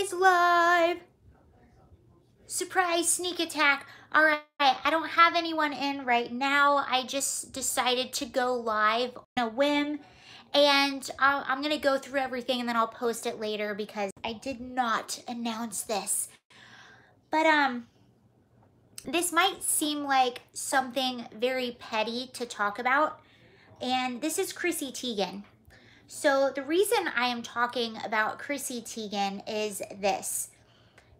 guys live. Surprise sneak attack. All right, I don't have anyone in right now. I just decided to go live on a whim and i am going to go through everything and then I'll post it later because I did not announce this. But um, this might seem like something very petty to talk about, and this is Chrissy Teigen. So the reason I am talking about Chrissy Teigen is this.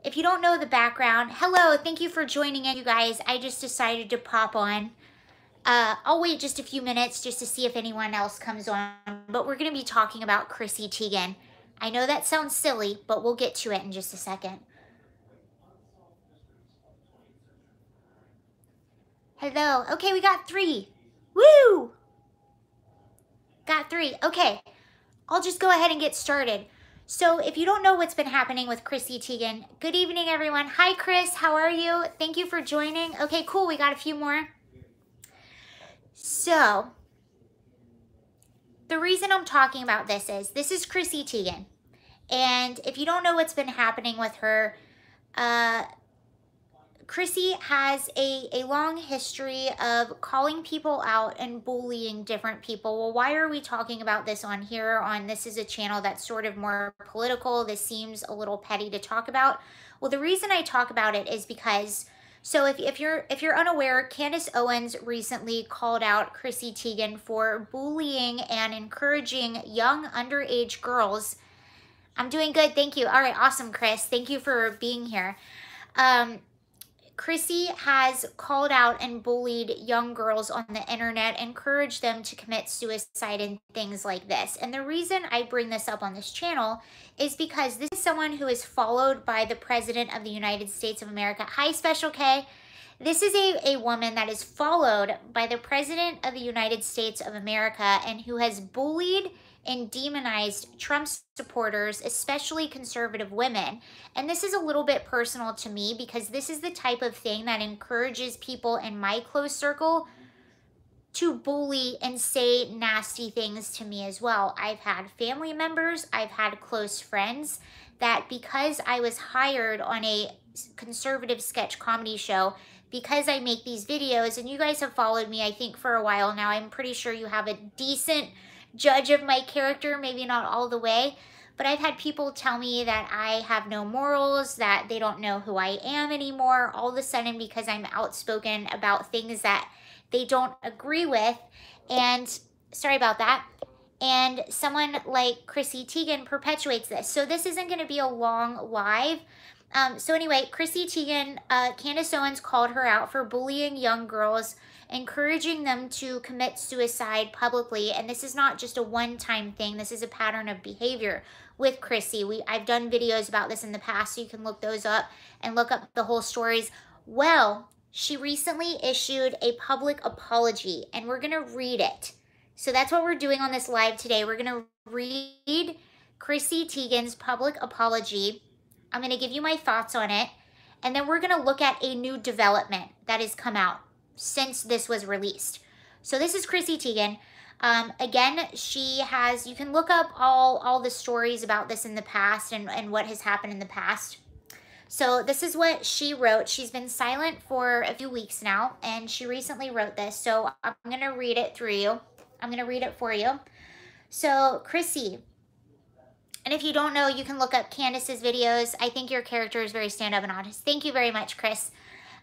If you don't know the background, hello, thank you for joining in, you guys. I just decided to pop on. Uh, I'll wait just a few minutes just to see if anyone else comes on, but we're going to be talking about Chrissy Teigen. I know that sounds silly, but we'll get to it in just a second. Hello. Okay, we got three. Woo! Got three. Okay, I'll just go ahead and get started. So if you don't know what's been happening with Chrissy Teigen, good evening, everyone. Hi, Chris. How are you? Thank you for joining. Okay, cool. We got a few more. So the reason I'm talking about this is this is Chrissy Teigen. And if you don't know what's been happening with her, uh, Chrissy has a, a long history of calling people out and bullying different people. Well, why are we talking about this on here? On this is a channel that's sort of more political. This seems a little petty to talk about. Well, the reason I talk about it is because so if, if you're if you're unaware, Candace Owens recently called out Chrissy Teigen for bullying and encouraging young underage girls. I'm doing good, thank you. All right, awesome, Chris. Thank you for being here. Um, Chrissy has called out and bullied young girls on the internet, encouraged them to commit suicide and things like this. And the reason I bring this up on this channel is because this is someone who is followed by the President of the United States of America. Hi, Special K. This is a, a woman that is followed by the President of the United States of America and who has bullied and demonized Trump supporters, especially conservative women. And this is a little bit personal to me because this is the type of thing that encourages people in my close circle to bully and say nasty things to me as well. I've had family members, I've had close friends that because I was hired on a conservative sketch comedy show, because I make these videos, and you guys have followed me, I think, for a while now, I'm pretty sure you have a decent judge of my character, maybe not all the way, but I've had people tell me that I have no morals, that they don't know who I am anymore, all of a sudden because I'm outspoken about things that they don't agree with. And sorry about that. And someone like Chrissy Teigen perpetuates this. So this isn't going to be a long live. Um, so anyway, Chrissy Teigen, uh, Candace Owens called her out for bullying young girls encouraging them to commit suicide publicly. And this is not just a one-time thing. This is a pattern of behavior with Chrissy. We I've done videos about this in the past, so you can look those up and look up the whole stories. Well, she recently issued a public apology, and we're going to read it. So that's what we're doing on this live today. We're going to read Chrissy Teigen's public apology. I'm going to give you my thoughts on it. And then we're going to look at a new development that has come out since this was released. So this is Chrissy Teigen. Um, again, she has, you can look up all, all the stories about this in the past and, and what has happened in the past. So this is what she wrote. She's been silent for a few weeks now, and she recently wrote this. So I'm going to read it through you. I'm going to read it for you. So Chrissy, and if you don't know, you can look up Candace's videos. I think your character is very stand-up and honest. Thank you very much, Chris.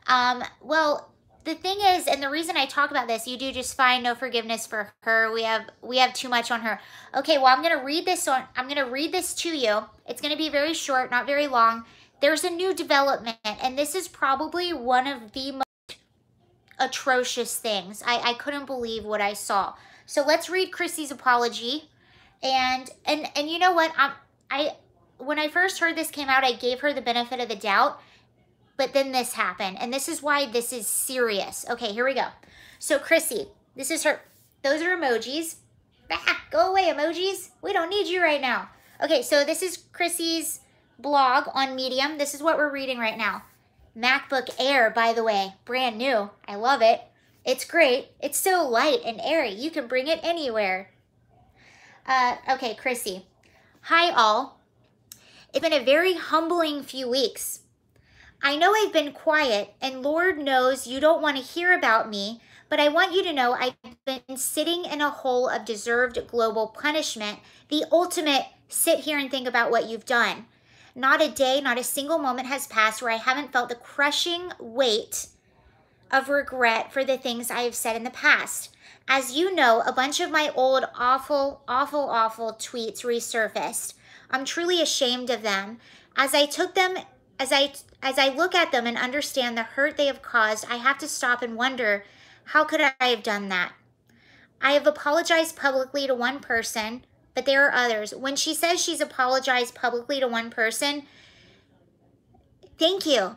Um, well, the thing is, and the reason I talk about this, you do just fine, no forgiveness for her. We have we have too much on her. Okay, well I'm gonna read this on I'm gonna read this to you. It's gonna be very short, not very long. There's a new development, and this is probably one of the most atrocious things. I, I couldn't believe what I saw. So let's read Chrissy's apology. And and and you know what? I'm I when I first heard this came out, I gave her the benefit of the doubt but then this happened. And this is why this is serious. Okay, here we go. So Chrissy, this is her, those are emojis. Ah, go away emojis. We don't need you right now. Okay, so this is Chrissy's blog on Medium. This is what we're reading right now. MacBook Air, by the way, brand new. I love it. It's great. It's so light and airy. You can bring it anywhere. Uh, okay, Chrissy. Hi, all. It's been a very humbling few weeks. I know I've been quiet, and Lord knows you don't want to hear about me, but I want you to know I've been sitting in a hole of deserved global punishment, the ultimate sit here and think about what you've done. Not a day, not a single moment has passed where I haven't felt the crushing weight of regret for the things I have said in the past. As you know, a bunch of my old awful, awful, awful tweets resurfaced. I'm truly ashamed of them. As I took them, as I as I look at them and understand the hurt they have caused, I have to stop and wonder, how could I have done that? I have apologized publicly to one person, but there are others. When she says she's apologized publicly to one person, thank you.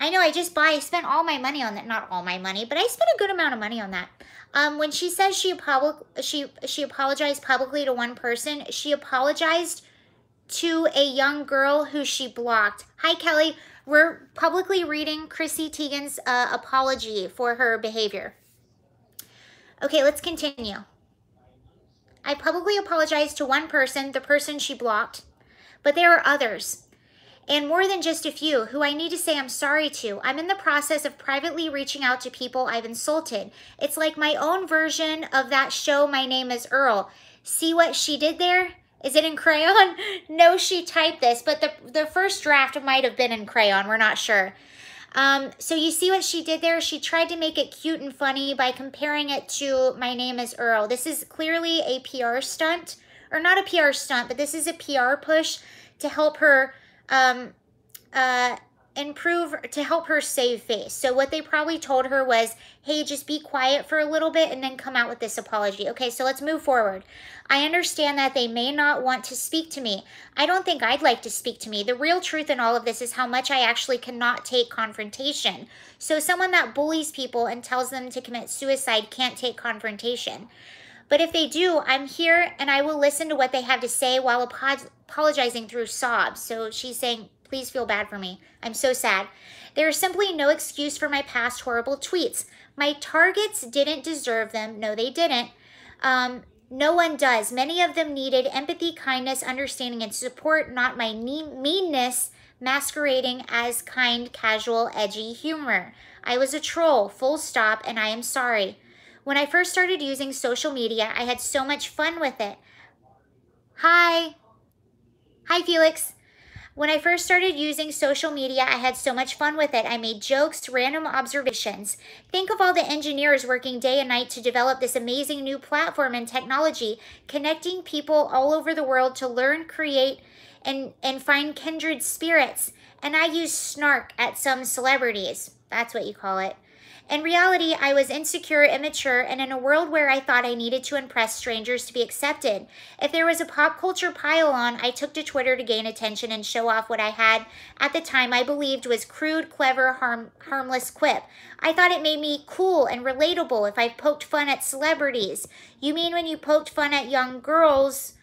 I know I just buy, I spent all my money on that. Not all my money, but I spent a good amount of money on that. Um, when she says she, public, she, she apologized publicly to one person, she apologized to a young girl who she blocked. Hi, Kelly. We're publicly reading Chrissy Teigen's uh, apology for her behavior. Okay, let's continue. I publicly apologized to one person, the person she blocked, but there are others, and more than just a few, who I need to say I'm sorry to. I'm in the process of privately reaching out to people I've insulted. It's like my own version of that show, My Name is Earl. See what she did there? Is it in crayon? No, she typed this, but the, the first draft might have been in crayon. We're not sure. Um, so you see what she did there? She tried to make it cute and funny by comparing it to My Name is Earl. This is clearly a PR stunt, or not a PR stunt, but this is a PR push to help her um, uh, improve to help her save face. So what they probably told her was, hey, just be quiet for a little bit and then come out with this apology. Okay, so let's move forward. I understand that they may not want to speak to me. I don't think I'd like to speak to me. The real truth in all of this is how much I actually cannot take confrontation. So someone that bullies people and tells them to commit suicide can't take confrontation. But if they do, I'm here and I will listen to what they have to say while apologizing through sobs. So she's saying, Please feel bad for me. I'm so sad. There is simply no excuse for my past horrible tweets. My targets didn't deserve them. No, they didn't. Um, no one does. Many of them needed empathy, kindness, understanding, and support, not my meanness masquerading as kind, casual, edgy humor. I was a troll, full stop, and I am sorry. When I first started using social media, I had so much fun with it. Hi. Hi, Felix. When I first started using social media, I had so much fun with it. I made jokes, random observations. Think of all the engineers working day and night to develop this amazing new platform and technology, connecting people all over the world to learn, create, and, and find kindred spirits. And I use snark at some celebrities. That's what you call it. In reality, I was insecure, immature, and in a world where I thought I needed to impress strangers to be accepted. If there was a pop culture pile on, I took to Twitter to gain attention and show off what I had at the time I believed was crude, clever, harm, harmless quip. I thought it made me cool and relatable if I poked fun at celebrities. You mean when you poked fun at young girls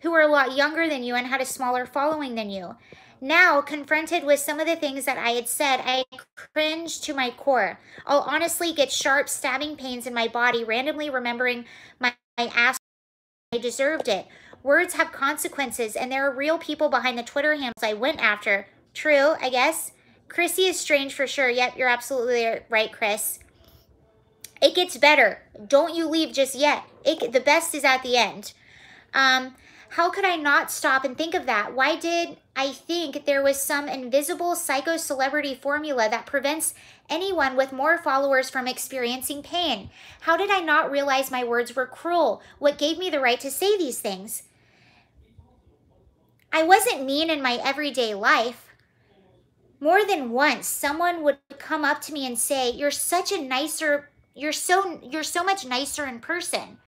who were a lot younger than you and had a smaller following than you? Now, confronted with some of the things that I had said, I cringe to my core. I'll honestly get sharp stabbing pains in my body, randomly remembering my, my ass. I deserved it. Words have consequences, and there are real people behind the Twitter handles I went after. True, I guess. Chrissy is strange for sure. Yep, you're absolutely right, Chris. It gets better. Don't you leave just yet. It, the best is at the end. Um, how could I not stop and think of that? Why did I think there was some invisible psycho celebrity formula that prevents anyone with more followers from experiencing pain? How did I not realize my words were cruel? What gave me the right to say these things? I wasn't mean in my everyday life. More than once, someone would come up to me and say, "You're such a nicer, you're so you're so much nicer in person."